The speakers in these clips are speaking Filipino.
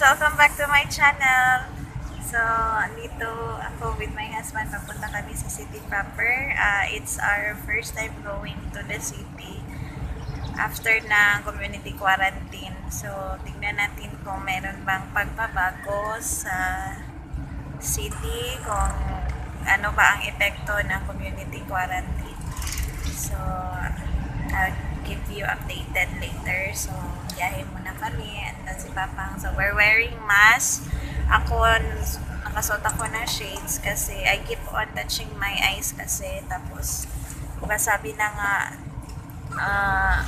Welcome back to my channel. So, andito ako with my husband. Papunta kami sa city proper. Uh, it's our first time going to the city after na community quarantine. So, tingnan natin kung meron bang pagbabago sa city, kung ano ba ang epekto ng community quarantine. So, I'll keep you updated later. So, biyahe muna kami. And then si Papang. So, we're wearing mask. Ako, nakasuot ako ng shades kasi I keep on touching my eyes kasi. Tapos, diba sabi na nga, ah,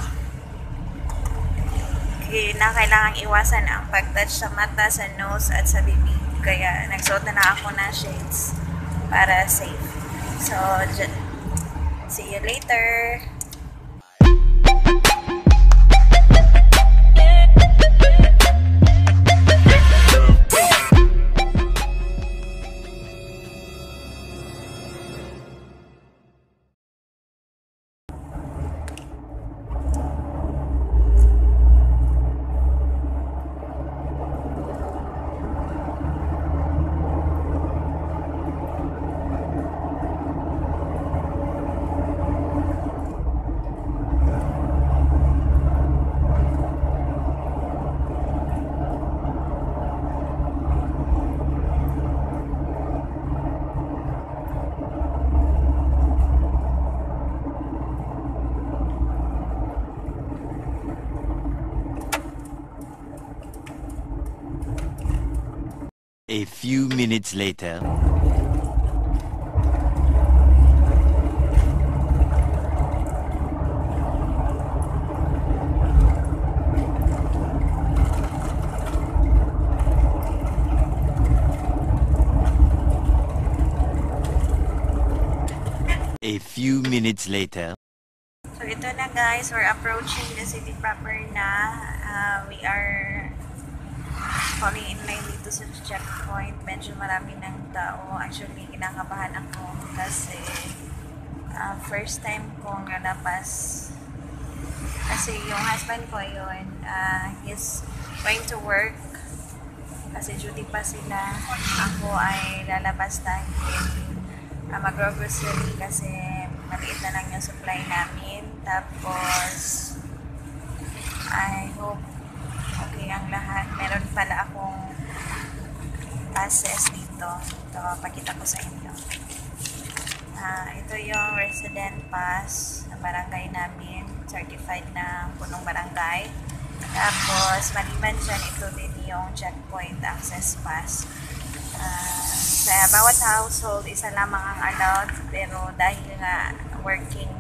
na kailangang iwasan ang pag-touch sa mata, sa nose, at sa bibig. Kaya, nagsuot na, ako ng shades para safe. So, see you later! A few minutes later. A few minutes later. So ito na guys, we're approaching the city proper na. Uh, we are falling in line dito sa checkpoint. Medyo marami ng tao. Actually, kinakabahan ako kasi uh, first time kong lalabas. Kasi yung husband ko yun, uh, he's going to work kasi duty pa sila. Ako ay lalabas dahil uh, mag-grocery kasi maliit na lang yung supply namin. Tapos, I hope okay ang lahat. Meron pala akong passes dito. Ito, pakita ko sa inyo. Uh, ito yung resident pass ng barangay namin. Certified ng punong barangay. Tapos, maliban dyan, ito din yung checkpoint access pass. Uh, sa bawat household, isa lamang ang allowed. Pero dahil nga working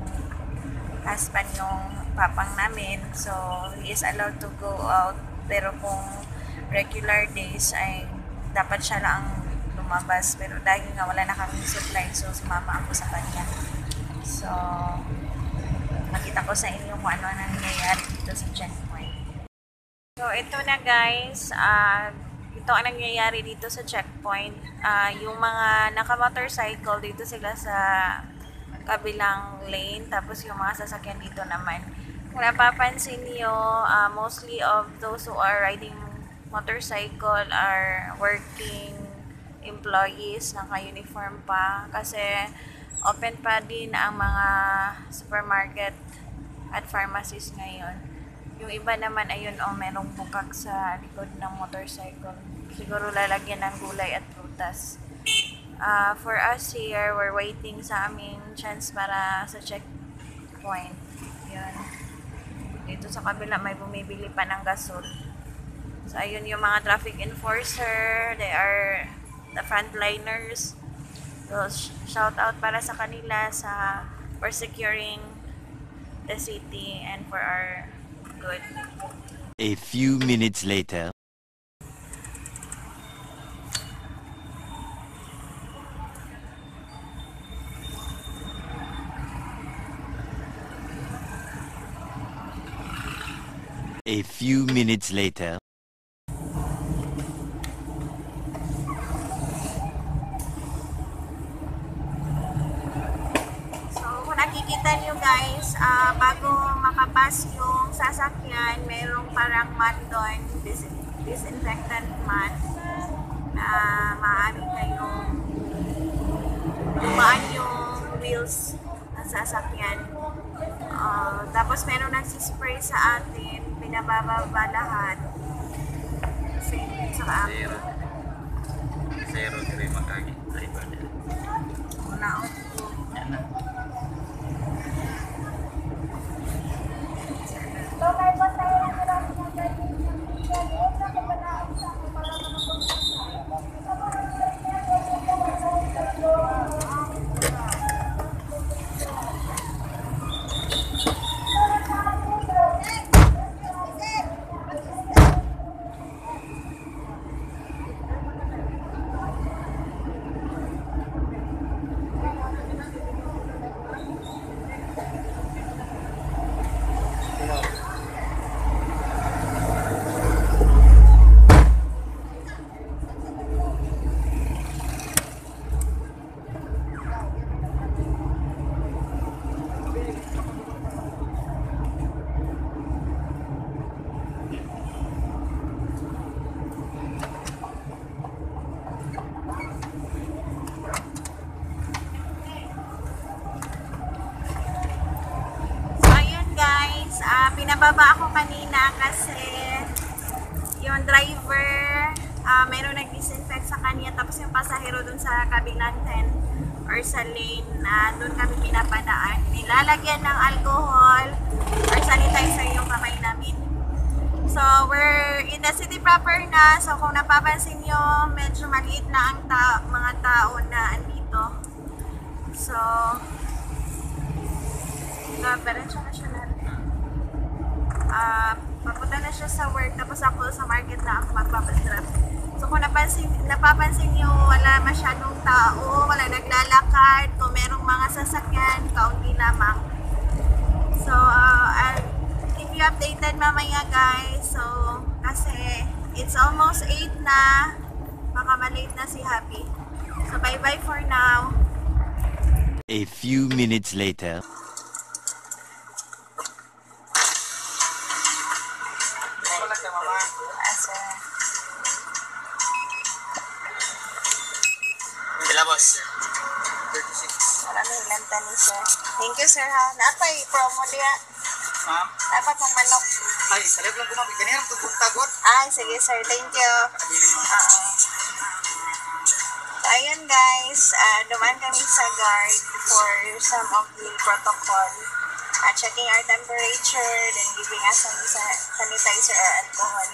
husband yung papang namin, so he is allowed to go out. Pero kung regular days ay dapat siya lang lumabas. Pero dahil nga wala na kaming supply, so sumama ako sa kanya. So, makita ko sa inyo kung ano nangyayari dito sa checkpoint. So, ito na guys. Uh, ito ang nangyayari dito sa checkpoint. Uh, yung mga naka-motorcycle dito sila sa kabilang lane. Tapos yung mga sasakyan dito naman. Napapansin niyo, uh, mostly of those who are riding motorcycle are working employees, naka-uniform pa. Kasi open pa din ang mga supermarket at pharmacies ngayon. Yung iba naman ayun oh, merong bukak sa likod ng motorcycle. Siguro lalagyan ng gulay at prutas. Uh, for us here, we're waiting sa aming chance para sa checkpoint. Yun. Dito sa kabila may bumibili pa ng gasol. So ayun yung mga traffic enforcer. They are the frontliners. So shout out para sa kanila sa for securing the city and for our good. A few minutes later. A few minutes later. So, kung nakikita nyo guys, ah, bago makapas yung sasakyan, mayroong parang mat doon. This- disinfectant mask na maaari kayong dumaan yung wheels ng sasakyan. Ah, tapos meron nagsispray sa atin, pinabababa lahat. Same sa akin. Zero. Zero three makagi. Ay, ba din? Una Yan na. So, ayun guys, ah pinababa ako kanina kasi yung driver, ah meron nag-disinfect sa kanya tapos yung pasahero dun sa kabilang tent or sa lane na dun kami pinapadaan. Nilalagyan ng alcohol or sanitizer yung kamay namin. So, we're in the city proper na. So, kung napapansin nyo, medyo maliit na ang ta- mga tao na andito. So, Diretso na siya Ah, papunta na siya sa work tapos ako sa market na ako magpapadrap. So kung napansin, napapansin niyo wala masyadong tao, wala naglalakad, kung merong mga sasakyan, kaunti lamang. So, uh, I'll keep you updated mamaya guys. So, kasi it's almost 8 na. Baka malate na si Happy. So, bye-bye for now. A few minutes later. Mama. Asa, Sila boss. 36. maraming lanta ni sir. Thank you sir ha. Napay promo diya. Ma'am. Dapat mong manok. Ay, salib lang kumabig. Ganyan ang tuguntagot. Ay, sige sir. Thank you. Kadili mo. Oo. So, ayun guys, uh, dumaan kami sa guard for some of the protocol. Uh, checking our temperature, then giving us some sa- sanitizer or alcohol.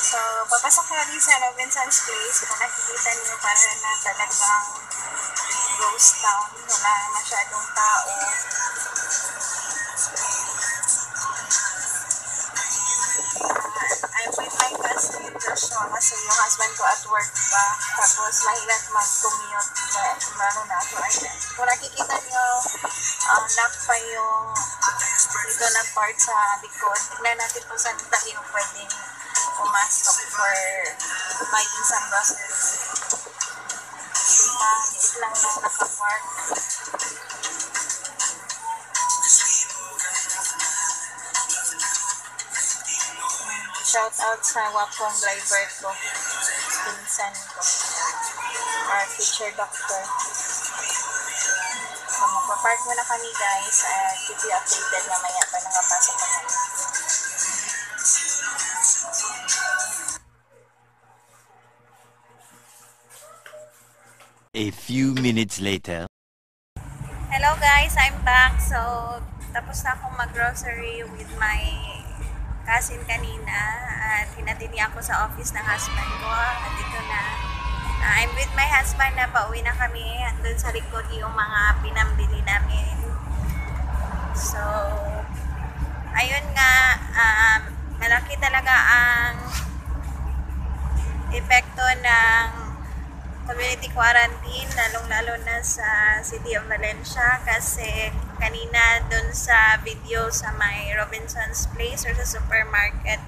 So, papasok kami sa Robinson's Place. Kung nakikita niyo, para na talagang ghost town. Wala masyadong tao. I'm with my cousin Joshua kasi yung husband ko at work pa. Tapos mahirap mag-commute. Lalo na ako. Kung nakikita niyo, um, lock pa yung dito na part sa likod. Tignan natin kung saan tayo pwedeng pumasok for my isang process. Maliit lang lang nakapark. Shout out sa wapong driver ko. Pinsan ko. Our future doctor. So, magpapark muna kami guys at keep you updated mamaya pa nakapasok kami. A few minutes later. Hello guys, I'm back. So, tapos na akong mag-grocery with my cousin kanina. At hinatid niya ako sa office ng husband ko. At ito na. Ah, I'm with my husband na pauwi na kami. Andun sa likod yung mga pinambili namin. So, ayun nga, um, malaki talaga ang epekto ng community quarantine, lalong-lalo na sa City of Valencia kasi kanina dun sa video sa may Robinson's Place or sa supermarket,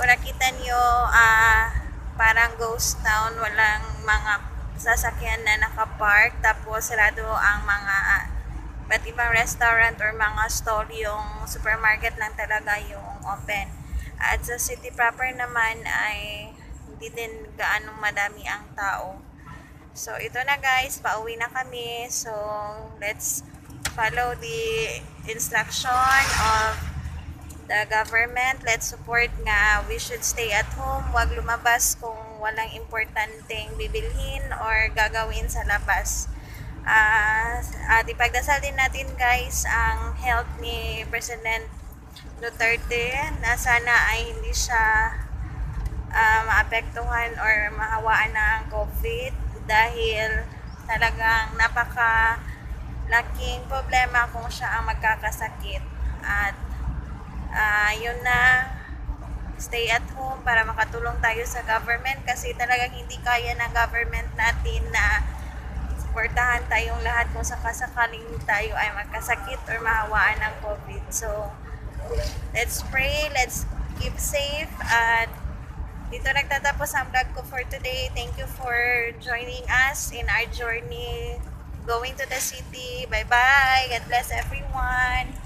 kung nakita nyo, ah, parang ghost town, walang mga sasakyan na nakapark, tapos sarado ang mga ba't ibang restaurant or mga stall yung supermarket lang talaga yung open. At sa city proper naman ay hindi din gaanong madami ang tao. So, ito na guys, pauwi na kami. So, let's follow the instruction of the government. Let's support nga. We should stay at home. Huwag lumabas kung walang importanteng bibilhin or gagawin sa labas. Ah, at ipagdasal din natin guys ang health ni President Duterte na sana ay hindi siya ah, maapektuhan or mahawaan ng COVID dahil talagang napaka laking problema kung siya ang magkakasakit at ah, yun na stay at home para makatulong tayo sa government kasi talagang hindi kaya ng government natin na suportahan tayong lahat kung sakasakaling tayo ay magkasakit or mahawaan ng COVID. So, let's pray, let's keep safe at dito nagtatapos ang vlog ko for today. Thank you for joining us in our journey going to the city. Bye-bye. God bless everyone.